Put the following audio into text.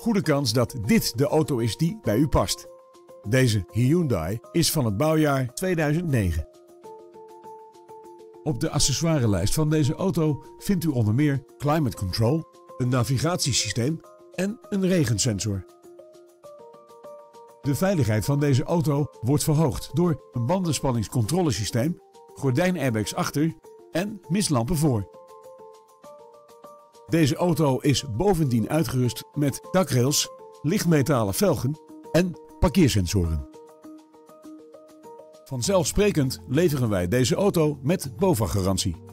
goede kans dat dit de auto is die bij u past. Deze Hyundai is van het bouwjaar 2009. Op de accessoirelijst van deze auto vindt u onder meer climate control, een navigatiesysteem en een regensensor. De veiligheid van deze auto wordt verhoogd door een bandenspanningscontrolesysteem, gordijnairbags achter en mislampen voor. Deze auto is bovendien uitgerust met dakrails, lichtmetalen velgen en parkeersensoren. Vanzelfsprekend leveren wij deze auto met BOVAG-garantie.